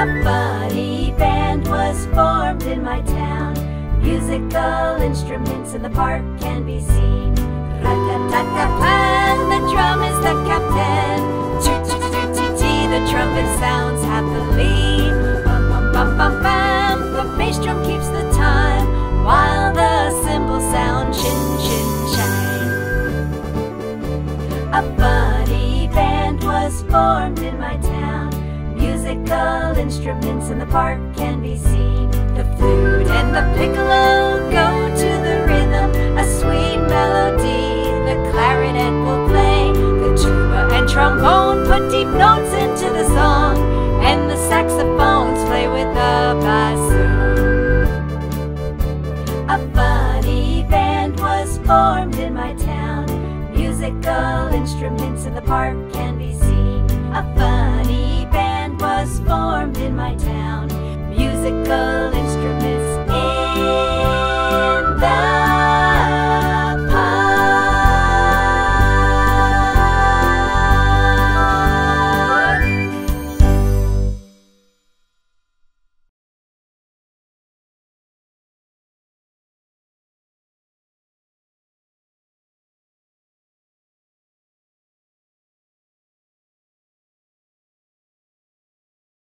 A funny band was formed in my town. Musical instruments in the park can be seen. Ra-ta-ta-ta-pan, the drum is the captain. Choo-choo-choo-choo-choo, the trumpet sounds happily. Bum-bum-bum-bum-bam, the bass drum keeps the time. While the cymbal sound chin chin ching. A funny band was formed in my town. Musical instruments in the park can be seen. The flute and the piccolo go to the rhythm, a sweet melody. The clarinet will play, the tuba and trombone put deep notes into the song, and the saxophones play with the bassoon. A funny band was formed in my town. Musical instruments in the park can be seen. A funny musical